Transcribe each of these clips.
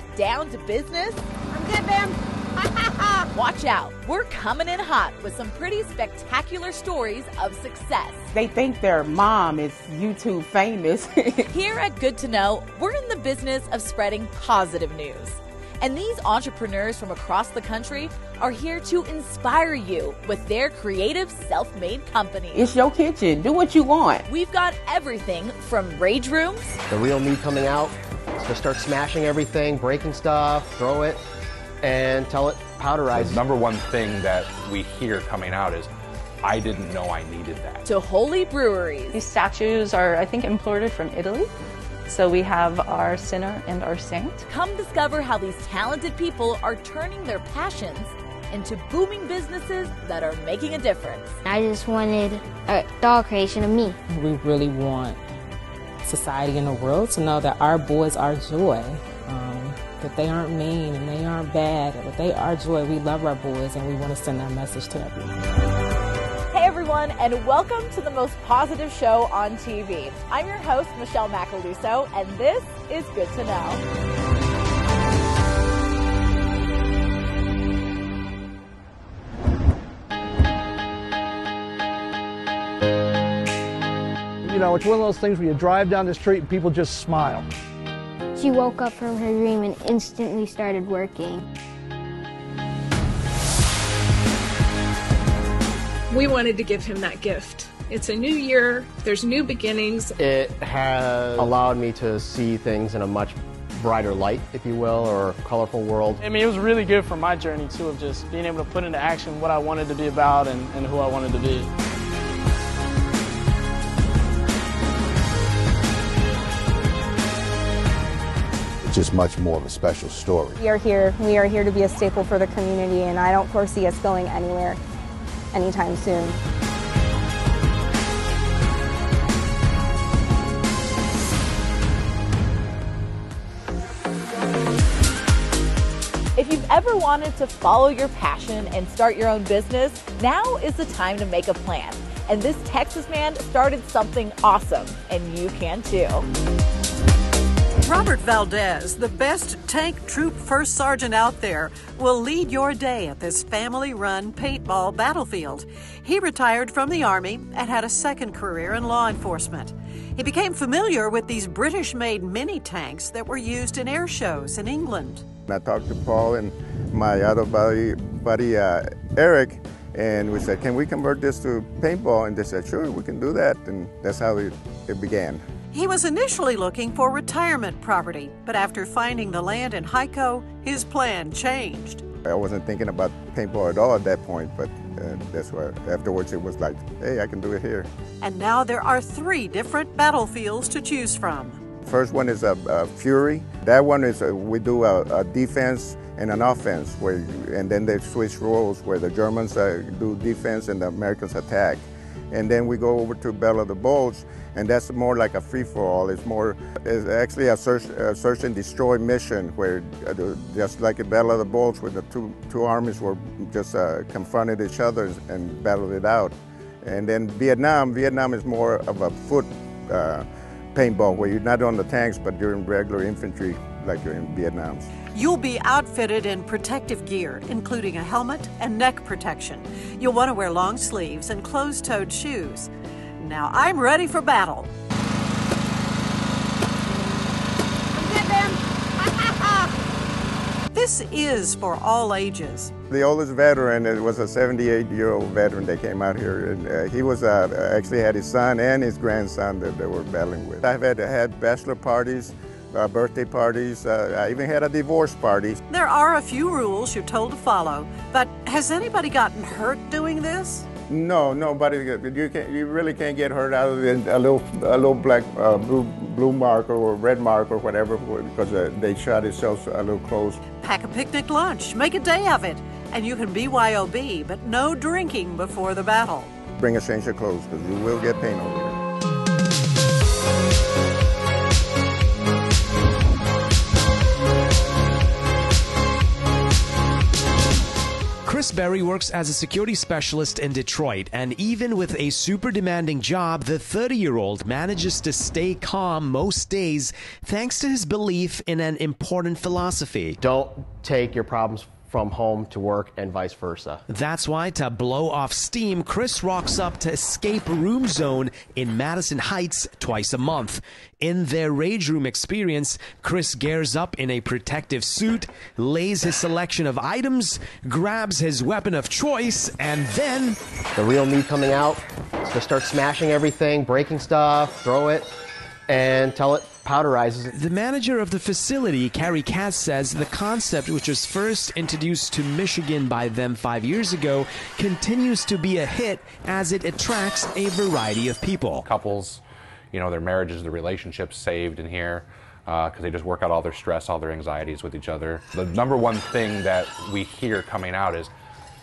get down to business? I'm good, ma'am. Watch out, we're coming in hot with some pretty spectacular stories of success. They think their mom is YouTube famous. Here at Good to Know, we're in the business of spreading positive news. And these entrepreneurs from across the country are here to inspire you with their creative self made companies. it's your kitchen. Do what you want. We've got everything from rage rooms the real me coming out to start smashing everything, breaking stuff, throw it, and tell it powderize. The number one thing that we hear coming out is, I didn't know I needed that. to holy breweries. These statues are, I think, imported from Italy. So we have our sinner and our saint. Come discover how these talented people are turning their passions into booming businesses that are making a difference. I just wanted a doll creation of me. We really want society and the world to know that our boys are joy, um, that they aren't mean and they aren't bad, but they are joy. We love our boys and we want to send that message to everyone. Hey everyone, and welcome to the most positive show on TV. I'm your host, Michelle Macaluso, and this is Good to Know. You know, it's one of those things where you drive down the street and people just smile. She woke up from her dream and instantly started working. We wanted to give him that gift. It's a new year, there's new beginnings. It has allowed me to see things in a much brighter light, if you will, or colorful world. I mean, it was really good for my journey too, of just being able to put into action what I wanted to be about and, and who I wanted to be. Just much more of a special story. We are here. We are here to be a staple for the community, and I don't foresee us going anywhere anytime soon. If you've ever wanted to follow your passion and start your own business, now is the time to make a plan. And this Texas man started something awesome, and you can too. Robert Valdez, the best tank troop first sergeant out there, will lead your day at this family run paintball battlefield. He retired from the Army and had a second career in law enforcement. He became familiar with these British made mini tanks that were used in air shows in England. I talked to Paul and my other buddy, buddy uh, Eric, and we said, "Can we convert this to paintball?" And they said, "Sure, we can do that." And that's how it, it began. He was initially looking for retirement property, but after finding the land in Hico, his plan changed. I wasn't thinking about paintball at all at that point, but uh, that's why afterwards it was like, "Hey, I can do it here." And now there are three different battlefields to choose from. First one is a, a Fury. That one is a, we do a, a defense and an offense, where and then they switch roles where the Germans uh, do defense and the Americans attack. And then we go over to Battle of the Bulge, and that's more like a free-for-all. It's more, it's actually a search, a search and destroy mission where uh, just like in Battle of the Bulge, where the two two armies were just uh, confronted each other and battled it out. And then Vietnam, Vietnam is more of a foot uh, paintball where you're not on the tanks, but you're in regular infantry like you're in Vietnam. You'll be outfitted in protective gear, including a helmet and neck protection. You'll want to wear long sleeves and closed toed shoes. Now I'm ready for battle. This is for all ages. The oldest veteran it was a 78-year-old veteran that came out here, and uh, he was uh, actually had his son and his grandson that they were battling with. I've had had bachelor parties, uh, birthday parties. Uh, I even had a divorce party. There are a few rules you're told to follow, but has anybody gotten hurt doing this? No, nobody. You can You really can't get hurt other than a little, a little black, uh, blue, blue mark or red mark or whatever, because uh, they shot themselves a little close. Pack a picnic lunch, make a day of it, and you can BYOB, but no drinking before the battle. Bring a change of clothes, because you will get pain over Berry works as a security specialist in Detroit, and even with a super demanding job, the 30 year old manages to stay calm most days thanks to his belief in an important philosophy. Don't take your problems from home to work and vice versa. That's why, to blow off steam, Chris rocks up to Escape Room Zone in Madison Heights twice a month. In their rage room experience, Chris gears up in a protective suit, lays his selection of items, grabs his weapon of choice, and then. The real me coming out, just start smashing everything, breaking stuff, throw it, and tell it powderizes it. The manager of the facility, Carrie Katz, says the concept, which was first introduced to Michigan by them five years ago, continues to be a hit as it attracts a variety of people. Couples, you know, their marriages, their relationships saved in here because uh, they just work out all their stress, all their anxieties with each other. The number one thing that we hear coming out is,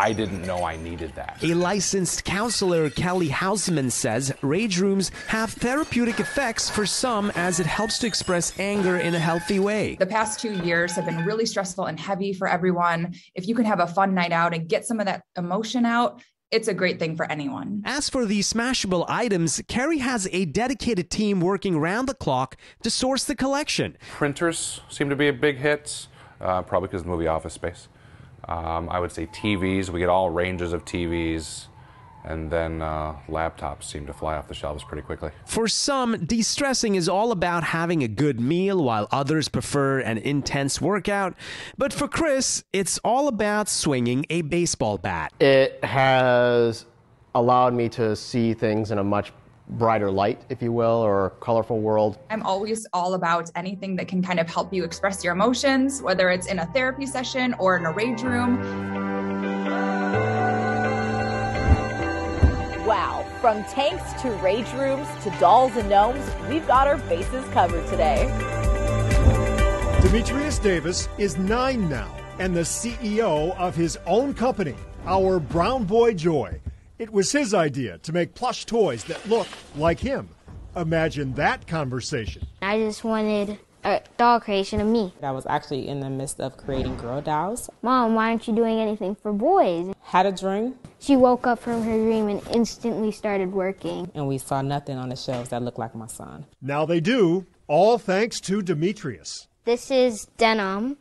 I didn't know I needed that. A licensed counselor, Kelly Hausman, says rage rooms have therapeutic effects for some as it helps to express anger in a healthy way. The past two years have been really stressful and heavy for everyone. If you can have a fun night out and get some of that emotion out, it's a great thing for anyone. As for the smashable items, Carrie has a dedicated team working round the clock to source the collection. Printers seem to be a big hit, uh, probably because of the movie Office Space. Um, I would say TVs. We get all ranges of TVs. And then uh, laptops seem to fly off the shelves pretty quickly. For some, de stressing is all about having a good meal, while others prefer an intense workout. But for Chris, it's all about swinging a baseball bat. It has allowed me to see things in a much brighter light, if you will, or colorful world. I'm always all about anything that can kind of help you express your emotions, whether it's in a therapy session or in a rage room. Wow, from tanks to rage rooms to dolls and gnomes, we've got our bases covered today. Demetrius Davis is nine now and the CEO of his own company, Our Brown Boy Joy. It was his idea to make plush toys that look like him. Imagine that conversation. I just wanted a doll creation of me. I was actually in the midst of creating girl dolls. Mom, why aren't you doing anything for boys? Had a dream. She woke up from her dream and instantly started working. And we saw nothing on the shelves that looked like my son. Now they do, all thanks to Demetrius. This is Denim,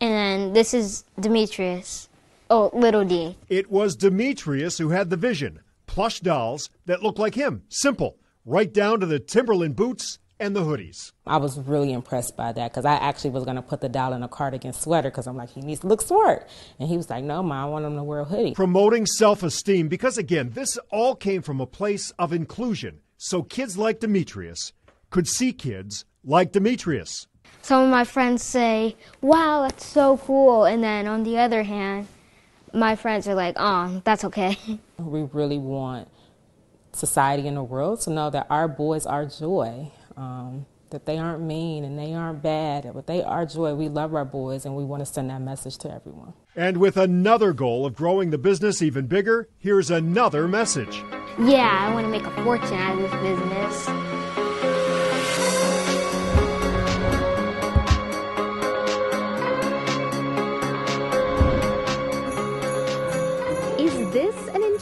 and then this is Demetrius. Oh, little D. It was Demetrius who had the vision. Plush dolls that look like him. Simple. Right down to the Timberland boots and the hoodies. I was really impressed by that because I actually was going to put the doll in a cardigan sweater because I'm like, he needs to look smart. And he was like, no, ma, I want him to wear a hoodie. Promoting self esteem because, again, this all came from a place of inclusion. So kids like Demetrius could see kids like Demetrius. Some of my friends say, wow, that's so cool. And then on the other hand, my friends are like, oh, that's okay. We really want society and the world to know that our boys are joy, um, that they aren't mean and they aren't bad, but they are joy. We love our boys and we want to send that message to everyone. And with another goal of growing the business even bigger, here's another message. Yeah, I want to make a fortune out of this business.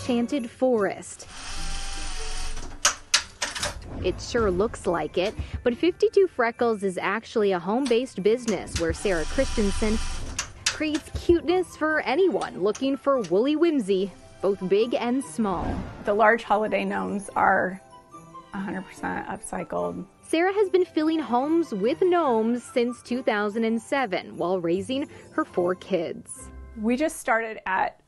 Enchanted forest. It sure looks like it, but 52 Freckles is actually a home based business where Sarah Christensen creates cuteness for anyone looking for woolly whimsy, both big and small. The large holiday gnomes are 100% upcycled. Sarah has been filling homes with gnomes since 2007 while raising her four kids. We just started at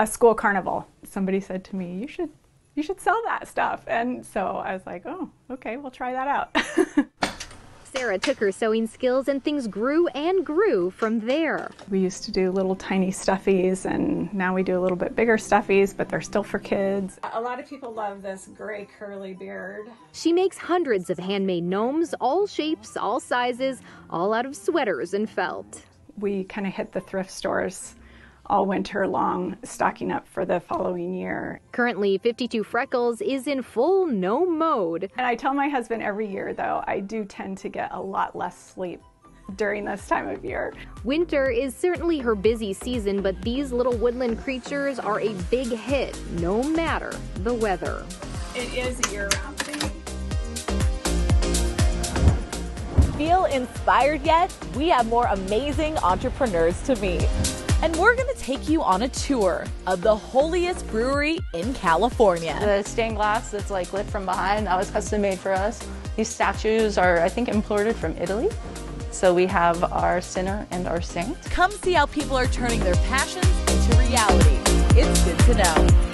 a school carnival. Somebody said to me, "You should you should sell that stuff." And so I was like, "Oh, okay, we'll try that out." Sarah took her sewing skills and things grew and grew from there. We used to do little tiny stuffies and now we do a little bit bigger stuffies, but they're still for kids. A lot of people love this gray curly beard. She makes hundreds of handmade gnomes, all shapes, all sizes, all out of sweaters and felt. We kind of hit the thrift stores all winter long, stocking up for the following year. Currently, 52 Freckles is in full gnome mode. And I tell my husband every year, though, I do tend to get a lot less sleep during this time of year. Winter is certainly her busy season, but these little woodland creatures are a big hit no matter the weather. It is a year round thing. Feel inspired yet? We have more amazing entrepreneurs to meet. And we're going to take you on a tour of the holiest brewery in California. The stained glass that's like lit from behind, that was custom made for us. These statues are, I think, imported from Italy. So we have our sinner and our saint. Come see how people are turning their passions into reality. It's good to know.